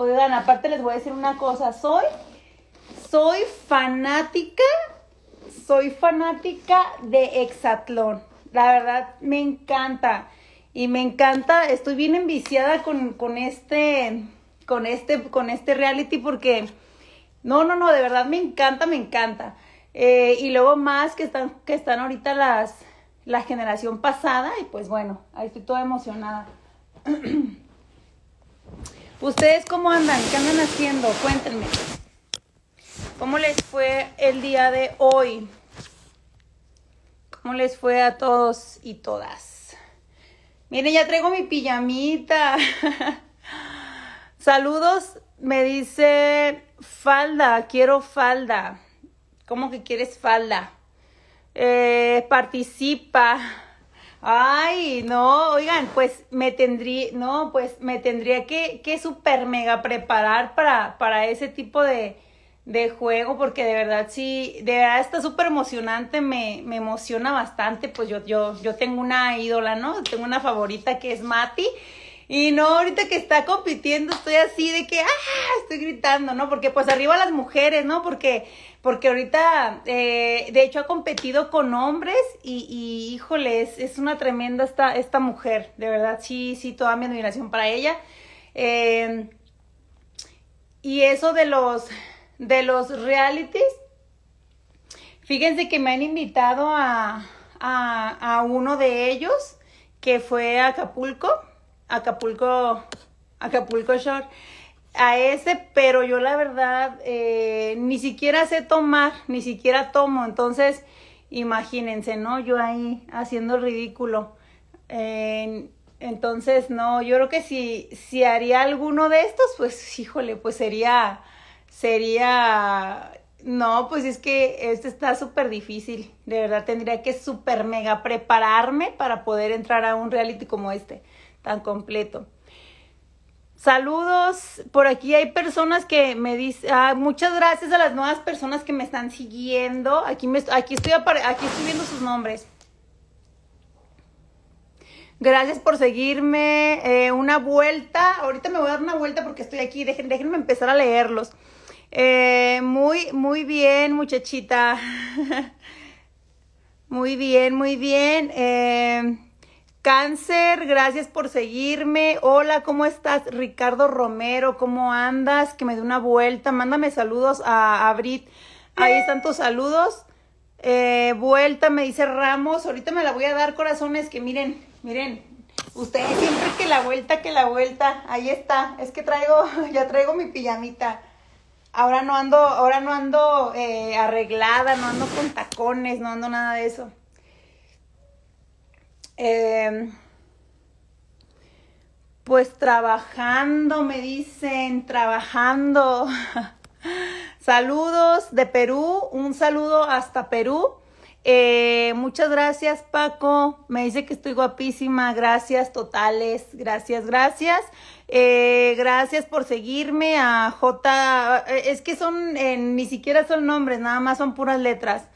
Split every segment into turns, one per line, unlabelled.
Oigan, aparte les voy a decir una cosa, soy, soy fanática, soy fanática de Exatlón. La verdad, me encanta. Y me encanta, estoy bien enviciada con, con este, con este, con este reality porque, no, no, no, de verdad me encanta, me encanta. Eh, y luego más que están, que están ahorita las, la generación pasada y pues bueno, ahí estoy toda emocionada. ¿Ustedes cómo andan? ¿Qué andan haciendo? Cuéntenme. ¿Cómo les fue el día de hoy? ¿Cómo les fue a todos y todas? Miren, ya traigo mi pijamita. Saludos, me dice falda, quiero falda. ¿Cómo que quieres falda? Eh, participa. Ay, no, oigan, pues me tendría, no, pues me tendría que, que super mega preparar para, para ese tipo de, de juego, porque de verdad sí, de verdad está súper emocionante, me, me emociona bastante, pues yo, yo, yo tengo una ídola, ¿no? Tengo una favorita que es Mati, y no, ahorita que está compitiendo estoy así de que, ah, estoy gritando, ¿no? Porque pues arriba las mujeres, ¿no? Porque porque ahorita, eh, de hecho, ha competido con hombres y, y híjole, es, una tremenda esta, esta mujer, de verdad, sí, sí, toda mi admiración para ella. Eh, y eso de los, de los realities, fíjense que me han invitado a, a, a uno de ellos, que fue a Acapulco, Acapulco, Acapulco Shore a ese, pero yo la verdad eh, ni siquiera sé tomar, ni siquiera tomo, entonces imagínense, ¿no? Yo ahí haciendo el ridículo. entonces, no, yo creo que si, si haría alguno de estos, pues híjole, pues sería, sería, no, pues es que este está súper difícil, de verdad tendría que súper mega prepararme para poder entrar a un reality como este, tan completo. Saludos, por aquí hay personas que me dicen, ah, muchas gracias a las nuevas personas que me están siguiendo. Aquí, me, aquí, estoy, aquí estoy viendo sus nombres. Gracias por seguirme. Eh, una vuelta. Ahorita me voy a dar una vuelta porque estoy aquí. déjenme empezar a leerlos. Eh, muy, muy bien, muchachita. muy bien, muy bien. Eh, Cáncer, gracias por seguirme. Hola, ¿cómo estás? Ricardo Romero, ¿cómo andas? Que me dé una vuelta. Mándame saludos a, a Brit. Ahí están tus saludos. Eh, vuelta, me dice Ramos. Ahorita me la voy a dar, corazones, que miren, miren. Ustedes siempre que la vuelta, que la vuelta. Ahí está. Es que traigo, ya traigo mi pijamita. Ahora no ando, ahora no ando eh, arreglada, no ando con tacones, no ando nada de eso. Em, pues trabajando, me dicen, trabajando. Saludos de Perú, un saludo hasta Perú. Eh, muchas gracias, Paco. Me dice que estoy guapísima. Gracias, totales. Gracias, gracias. Eh, gracias por seguirme a J. Eh, es que son, ni siquiera son nombres, nada más son puras letras.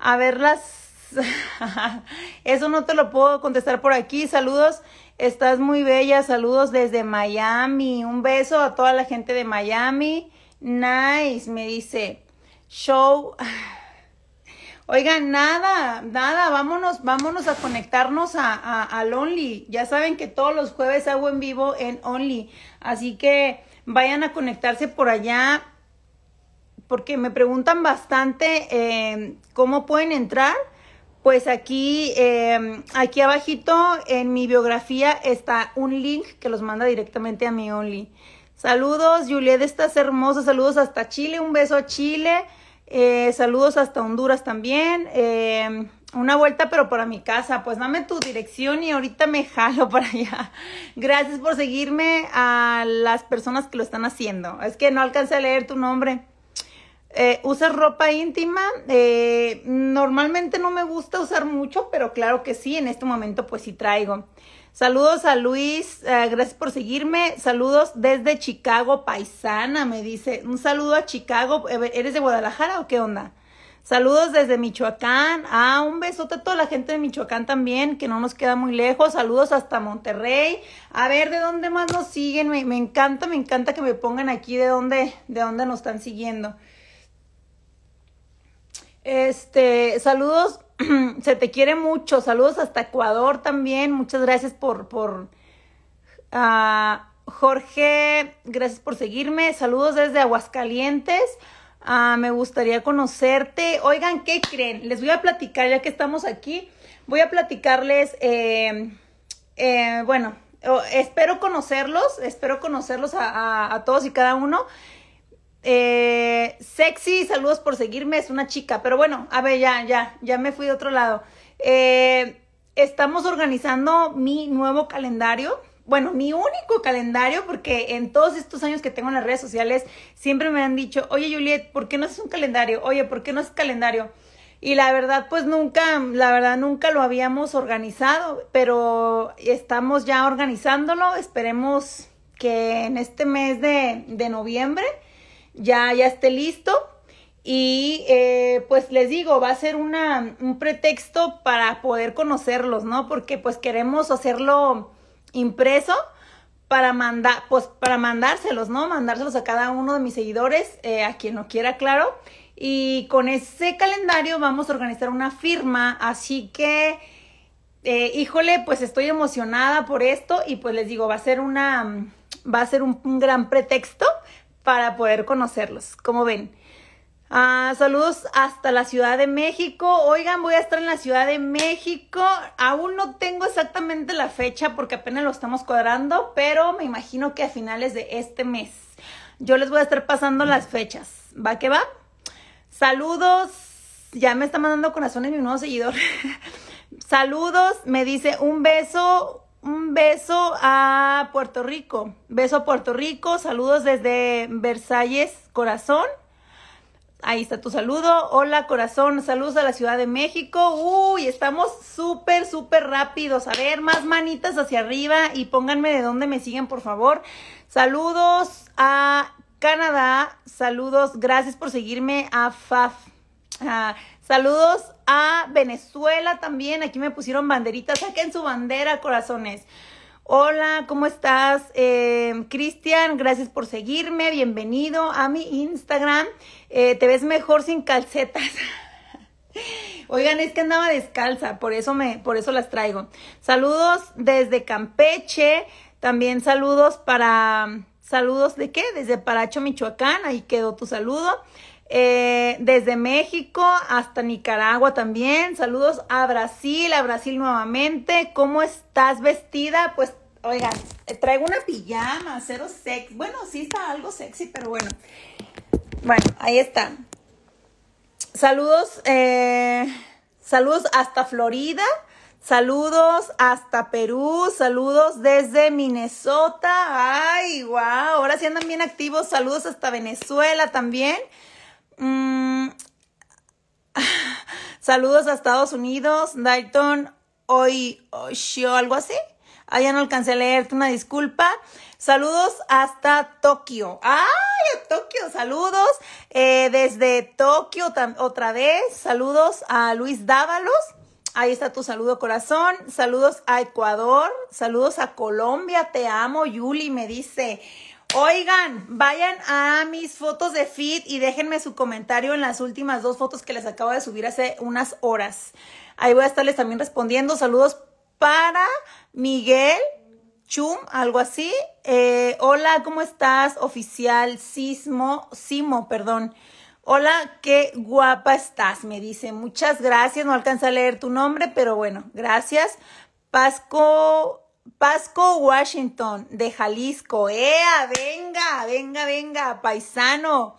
A verlas Eso no te lo puedo contestar por aquí. Saludos, estás muy bella. Saludos desde Miami. Un beso a toda la gente de Miami. Nice, me dice. Show. Oigan, nada, nada, vámonos, vámonos a conectarnos a, a, al Only. Ya saben que todos los jueves hago en vivo en Only. Así que vayan a conectarse por allá. Porque me preguntan bastante eh, cómo pueden entrar pues aquí, eh, aquí abajito en mi biografía está un link que los manda directamente a mi Only. Saludos, Juliet, estás hermosa. Saludos hasta Chile, un beso a Chile. Eh, saludos hasta Honduras también. Eh, una vuelta, pero para mi casa. Pues dame tu dirección y ahorita me jalo para allá. Gracias por seguirme a las personas que lo están haciendo. Es que no alcancé a leer tu nombre. Eh, ¿Usas ropa íntima? Eh, normalmente no me gusta usar mucho, pero claro que sí, en este momento pues sí traigo. Saludos a Luis, eh, gracias por seguirme. Saludos desde Chicago, paisana, me dice. Un saludo a Chicago. ¿Eres de Guadalajara o qué onda? Saludos desde Michoacán. Ah, un besote a toda la gente de Michoacán también, que no nos queda muy lejos. Saludos hasta Monterrey. A ver, ¿de dónde más nos siguen? Me, me encanta, me encanta que me pongan aquí de dónde, de dónde nos están siguiendo. Este, saludos, se te quiere mucho. Saludos hasta Ecuador también. Muchas gracias por, por, ah, Jorge, gracias por seguirme. Saludos desde Aguascalientes. Ah, me gustaría conocerte. Oigan, ¿qué creen? Les voy a platicar, ya que estamos aquí, voy a platicarles, eh, eh, bueno, espero conocerlos, espero conocerlos a, todos y cada uno. Eh, sexy, saludos por seguirme, es una chica, pero bueno, a ver, ya, ya, ya me fui de otro lado. estamos organizando mi nuevo calendario bueno, mi único calendario, porque en todos estos años que tengo en las redes sociales, siempre me han dicho, oye Juliet, ¿por qué no haces un calendario? Oye, ¿por qué no haces calendario? Y la verdad, pues nunca, la verdad, nunca lo habíamos organizado, pero estamos ya organizándolo. Esperemos que en este mes de, de noviembre ya, ya esté listo. Y eh, pues les digo, va a ser una, un pretexto para poder conocerlos, ¿no? Porque pues queremos hacerlo impreso para mandar, pues para mandárselos, ¿no? Mandárselos a cada uno de mis seguidores, eh, a quien lo quiera, claro. Y con ese calendario vamos a organizar una firma, así que, eh, híjole, pues estoy emocionada por esto y pues les digo, va a ser una, va a ser un, un gran pretexto para poder conocerlos, como ven. Ah, saludos hasta la Ciudad de México. Oigan, voy a estar en la Ciudad de México. Aún no tengo exactamente la fecha porque apenas lo estamos cuadrando, pero me imagino que a finales de este mes. Yo les voy a estar pasando las fechas. ¿Va que va? Saludos. Ya me está mandando corazones mi nuevo seguidor. Saludos. Me dice un beso. Un beso a Puerto Rico. Beso a Puerto Rico. Saludos desde Versalles, corazón. Ahí está tu saludo. Hola, corazón. Saludos a la Ciudad de México. Uy, estamos súper, súper rápidos. A ver, más manitas hacia arriba y pónganme de dónde me siguen, por favor. Saludos a Canadá. Saludos. Gracias por seguirme a FAF. Ah, saludos a Venezuela también. Aquí me pusieron banderitas. Saquen su bandera, corazones. Hola, ¿cómo estás? Eh, Cristian, gracias por seguirme. Bienvenido a mi Instagram. Eh, te ves mejor sin calcetas. Oigan, es que andaba descalza, por eso me, por eso las traigo. Saludos desde Campeche, también saludos para, saludos de qué? Desde Paracho, Michoacán, ahí quedó tu saludo. Eh, desde México hasta Nicaragua también. Saludos a Brasil, a Brasil nuevamente. ¿Cómo estás vestida? Pues, oigan, traigo una pijama, cero sexy. Bueno, sí está algo sexy, pero bueno. Bueno, ahí está. Saludos, eh, saludos hasta Florida. Saludos hasta Perú, saludos desde Minnesota. Ay, wow, ahora sí andan bien activos. Saludos hasta Venezuela también. Mm, saludos a Estados Unidos, Dayton, hoy, hoy, algo así. Ah, ya no alcancé a leerte, una disculpa. Saludos hasta Tokio. ¡Ay, Tokio! Saludos eh, desde Tokio otra vez. Saludos a Luis Dávalos. Ahí está tu saludo, corazón. Saludos a Ecuador. Saludos a Colombia. Te amo, Yuli, me dice. Oigan, vayan a mis fotos de feed y déjenme su comentario en las últimas dos fotos que les acabo de subir hace unas horas. Ahí voy a estarles también respondiendo. Saludos para Miguel Chum, algo así. Eh, hola, ¿cómo estás? Oficial Sismo, Simo, perdón. Hola, qué guapa estás, me dice. Muchas gracias. No alcanza a leer tu nombre, pero bueno, gracias. Pasco Pasco Washington de Jalisco. ¡Ea! Venga, venga, venga, paisano.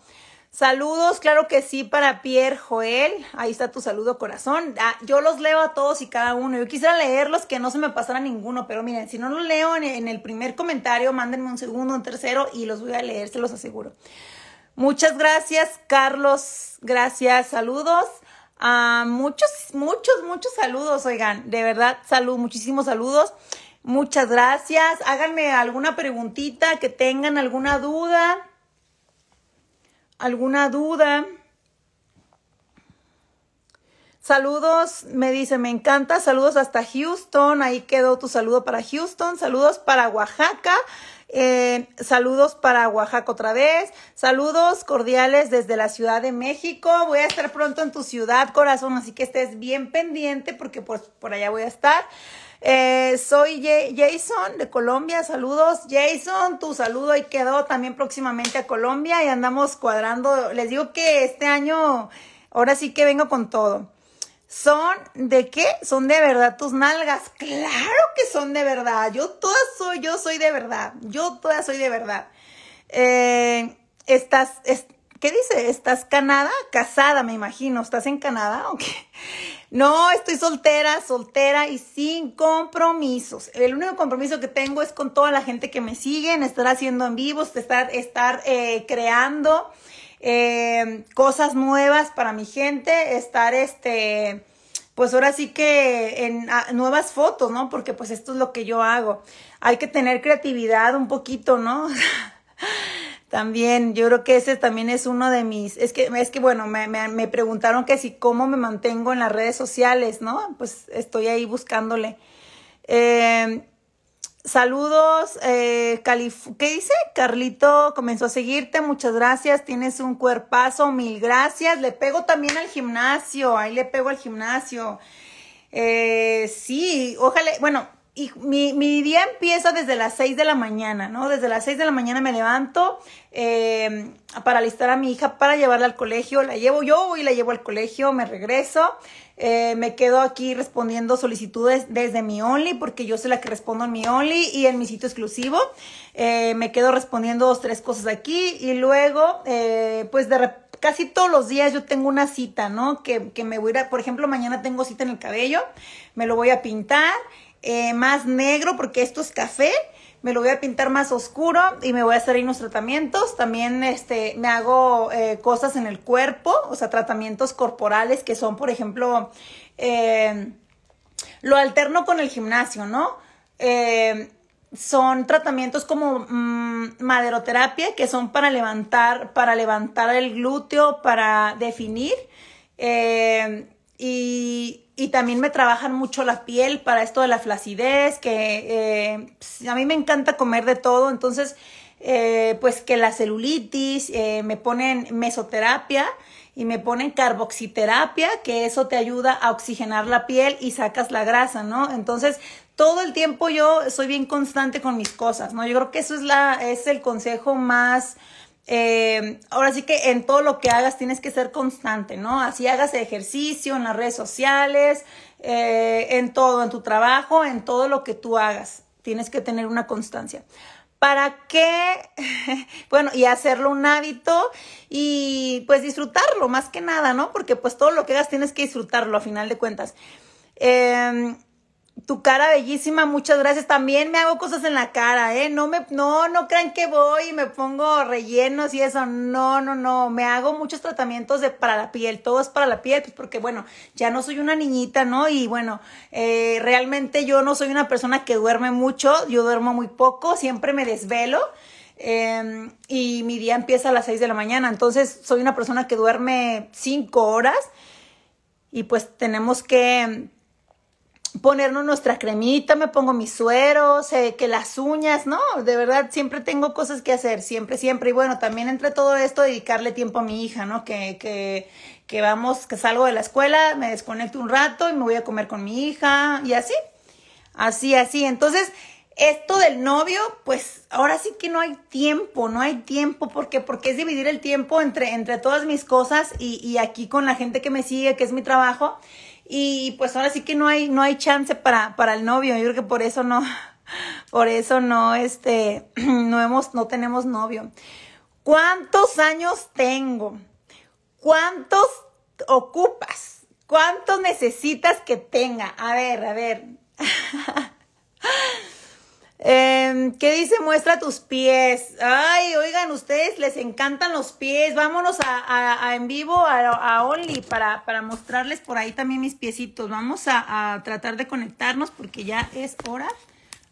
Saludos, claro que sí, para Pierre Joel. Ahí está tu saludo, corazón. Ah, yo los leo a todos y cada uno. Yo quisiera leerlos, que no se me pasara ninguno, pero miren, si no los leo en, el primer comentario, mándenme un segundo, un tercero y los voy a leer, se los aseguro. Muchas gracias, Carlos. Gracias, saludos. ah, muchos, muchos, muchos saludos, oigan. De verdad, salud, muchísimos saludos. Muchas gracias. Háganme alguna preguntita que tengan, alguna duda. ¿Alguna duda? Saludos, me dice, me encanta. Saludos hasta Houston. Ahí quedó tu saludo para Houston. Saludos para Oaxaca. Eh, saludos para Oaxaca otra vez. Saludos cordiales desde la Ciudad de México. Voy a estar pronto en tu ciudad, corazón, así que estés bien pendiente porque por allá voy a estar. Eh, soy Jason de Colombia. Saludos, Jason. Tu saludo ahí quedó también próximamente a Colombia y andamos cuadrando. Les digo que este año, ahora sí que vengo con todo. ¿Son de qué? Son de verdad tus nalgas. Claro que son de verdad. Yo todas soy, yo soy de verdad. Yo todas soy de verdad. Eh, estás, ¿qué dice? ¿Estás canada? Casada, me imagino. ¿Estás en Canadá? No, estoy soltera, soltera y sin compromisos. El único compromiso que tengo es con toda la gente que me sigue, en estar haciendo en vivos, estar, estar eh, creando eh, cosas nuevas para mi gente, estar este, pues ahora sí que en nuevas fotos, ¿no? Porque pues esto es lo que yo hago. Hay que tener creatividad un poquito, ¿no? también, yo creo que ese también es uno de mis, es que, es que bueno, me, me, preguntaron que si cómo me mantengo en las redes sociales, ¿no? Pues estoy ahí buscándole. Eh, Saludos, eh, ¿qué dice? Carlito comenzó a seguirte, muchas gracias, tienes un cuerpazo, mil gracias. Le pego también al gimnasio, ahí le pego al gimnasio. Eh, sí, ojalá, bueno, y mi, mi, día empieza desde las 6 de la mañana, ¿no? Desde las 6 de la mañana me levanto eh, para alistar a mi hija para llevarla al colegio. La llevo yo y la llevo al colegio, me regreso. Eh, me quedo aquí respondiendo solicitudes desde mi Only, porque yo soy la que respondo en mi Only y en mi sitio exclusivo. Eh, me quedo respondiendo dos, tres cosas aquí y luego, pues de casi todos los días yo tengo una cita, ¿no? Que, que me voy a, por ejemplo, mañana tengo cita en el cabello, me lo voy a pintar. Eh, más negro porque esto es café. Me lo voy a pintar más oscuro y me voy a hacer ahí unos tratamientos. También este, me hago eh, cosas en el cuerpo, o sea, tratamientos corporales que son, por ejemplo, eh, lo alterno con el gimnasio, ¿no? son tratamientos como mm, maderoterapia que son para levantar, para levantar el glúteo, para definir. y y también me trabajan mucho la piel para esto de la flacidez, que eh, a mí me encanta comer de todo, entonces eh, pues que la celulitis, eh, me ponen mesoterapia y me ponen carboxiterapia, que eso te ayuda a oxigenar la piel y sacas la grasa, ¿no? Entonces, todo el tiempo yo soy bien constante con mis cosas, ¿no? Yo creo que eso es, la, es el consejo más eh, ahora sí que en todo lo que hagas tienes que ser constante, ¿no? Así hagas ejercicio en las redes sociales, eh, en todo, en tu trabajo, en todo lo que tú hagas. Tienes que tener una constancia. ¿Para qué? bueno, y hacerlo un hábito y pues disfrutarlo más que nada, ¿no? Porque pues todo lo que hagas tienes que disfrutarlo a final de cuentas. Eh, tu cara bellísima, muchas gracias. También me hago cosas en la cara, ¿eh? No me, no, no crean que voy y me pongo rellenos y eso. No, no, no. Me hago muchos tratamientos de, para la piel. Todo es para la piel, pues porque, bueno, ya no soy una niñita, ¿no? Y bueno, eh, realmente yo no soy una persona que duerme mucho. Yo duermo muy poco. Siempre me desvelo. Em, y mi día empieza a las 6 de la mañana. Entonces, soy una persona que duerme 5 horas. Y pues tenemos que ponernos nuestra cremita, me pongo mis sueros, eh, que las uñas, ¿no? De verdad, siempre tengo cosas que hacer, siempre, siempre. Y bueno, también entre todo esto, dedicarle tiempo a mi hija, ¿no? Que, que, que vamos, que salgo de la escuela, me desconecto un rato y me voy a comer con mi hija y así, así, así. Entonces, esto del novio, pues ahora sí que no hay tiempo, no hay tiempo, porque porque es dividir el tiempo entre, entre todas mis cosas y, y aquí con la gente que me sigue, que es mi trabajo. Y pues ahora sí que no hay, no hay chance para, para el novio. Yo creo que por eso no, por eso no, este, no hemos, no tenemos novio. ¿Cuántos años tengo? ¿Cuántos ocupas? ¿Cuántos necesitas que tenga? A ver, a ver. Eh, ¿Qué dice? Muestra tus pies. Ay, oigan, ustedes les encantan los pies. Vámonos a, en vivo a, a Only para, para, mostrarles por ahí también mis piecitos. Vamos a, tratar de conectarnos porque ya es hora.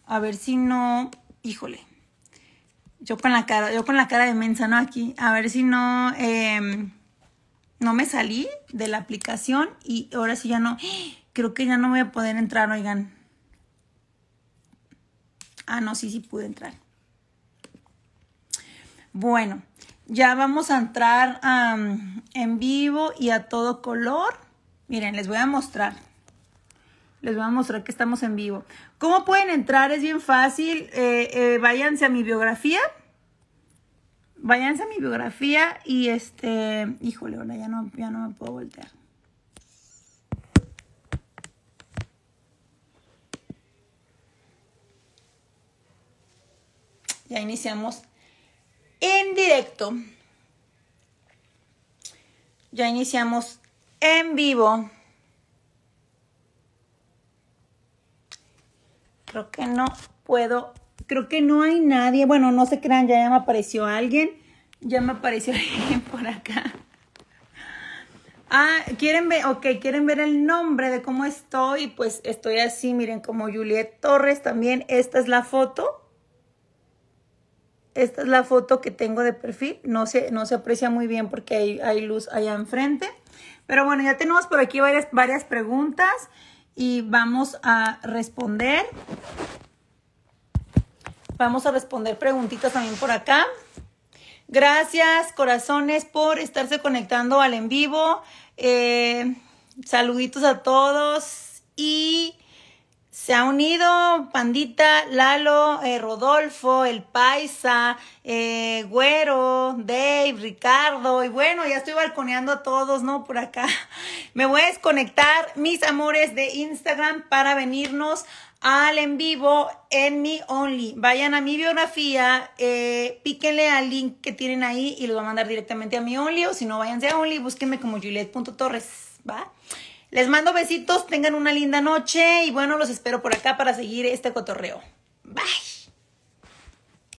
A ver si no. Híjole. Yo con la cara, yo con la cara de mensa, ¿no? Aquí. A ver si no. Eh, no me salí de la aplicación y ahora sí ya no, creo que ya no voy a poder entrar, oigan. Ah, no, sí, sí pude entrar. Bueno, ya vamos a entrar en vivo y a todo color. Miren, les voy a mostrar. Les voy a mostrar que estamos en vivo. ¿Cómo pueden entrar? Es bien fácil. Eh, eh, váyanse a mi biografía. Váyanse a mi biografía y este... Híjole, ahora ya no, ya no me puedo voltear. Ya iniciamos en directo. Ya iniciamos en vivo. Creo que no puedo, creo que no hay nadie. Bueno, no se crean, ya, me apareció alguien. Ya me apareció alguien por acá. Ah, quieren ver, ok, quieren ver el nombre de cómo estoy. Pues estoy así, miren, como Juliet Torres también. Esta es la foto. Esta es la foto que tengo de perfil. No se, no se aprecia muy bien porque hay, hay luz allá enfrente. Pero bueno, ya tenemos por aquí varias, varias preguntas y vamos a responder. Vamos a responder preguntitas también por acá. Gracias, corazones, por estarse conectando al en vivo. Eh, saluditos a todos y se ha unido Pandita, Lalo, eh, Rodolfo, El Paisa, eh, Güero, Dave, Ricardo. Y bueno, ya estoy balconeando a todos, ¿no? Por acá. Me voy a desconectar, mis amores de Instagram, para venirnos al en vivo en mi Only. Vayan a mi biografía, eh, píquenle al link que tienen ahí y los voy a mandar directamente a mi Only. O si no, váyanse a Only, búsquenme como Juliet.torres, ¿va? Les mando besitos, tengan una linda noche y bueno, los espero por acá para seguir este cotorreo. Bye.